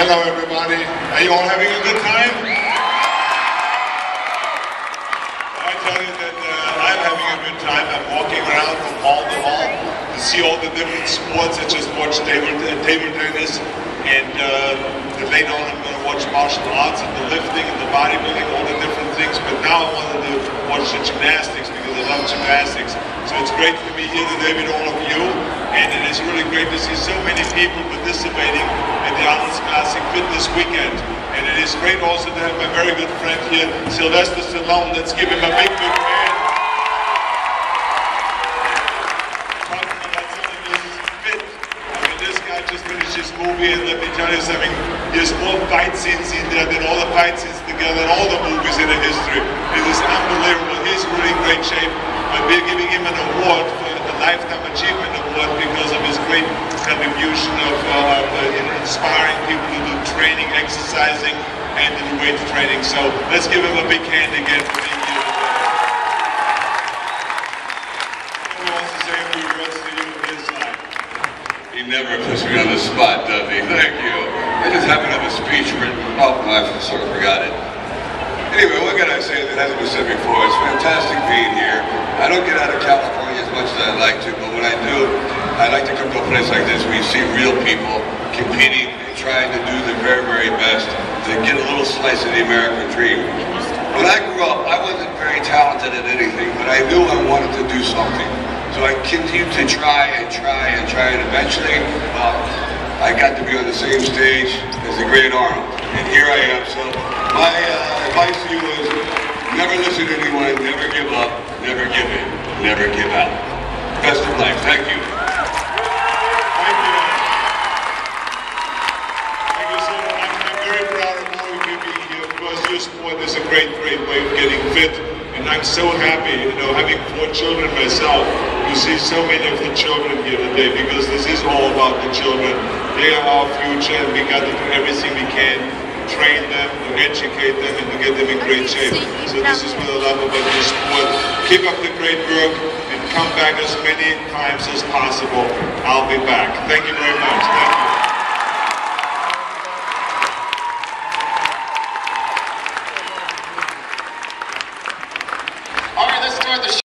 Hello, everybody. Are you all having a good time? I tell you that uh, I'm having a good time. I'm walking around from hall to hall to see all the different sports. I just watched table, uh, table tennis, and uh, later on I'm going to watch martial arts and the lifting and the bodybuilding, all the different things. But now I wanted to watch the gymnastics because I love gymnastics. So it's great to be here today with all of you, and it is really great to see so many people participating in the Arnold Classic Fitness Weekend. And it is great also to have my very good friend here, Sylvester Stallone. Let's give him a big, big hand. This fit. This just finished his movie, and let me tell you something. There's more fight scenes in there than all the fight scenes together in all the movies in the history. It is unbelievable. He's really in great shape. But we're giving him an award for the Lifetime Achievement Award because of his great contribution of uh, inspiring people to do training, exercising, and do weight training. So let's give him a big hand again for being here today. Who wants to say a few words to you in? He never puts me on the spot, does he? Thank you. I just happen to have a speech written. Oh, I sort of forgot it. Anyway, what can I say that hasn't been said before? It's fantastic being here. I don't get out of California as much as I'd like to, but when I do, I like to come to a place like this where you see real people competing and trying to do the very, very best to get a little slice of the American dream. When I grew up, I wasn't very talented at anything, but I knew I wanted to do something. So I continued to try and try and try, and eventually, uh, I got to be on the same stage as the great Arnold. And here I am. So my uh, advice to you is never listen to anyone, never give up, never give in, never give out. Best of life. Thank you. Thank you. Thank you so much. I'm, I'm very proud of all of you being here because sport is a great, great way of getting fit. And I'm so happy, you know, having four children myself, to see so many of the children here today because this is all about the children. They are our future and we got to do everything we can to train them, to educate them, and to get them in great shape. So this is what I love about this sport. Keep up the great work and come back as many times as possible. I'll be back. Thank you very much. You.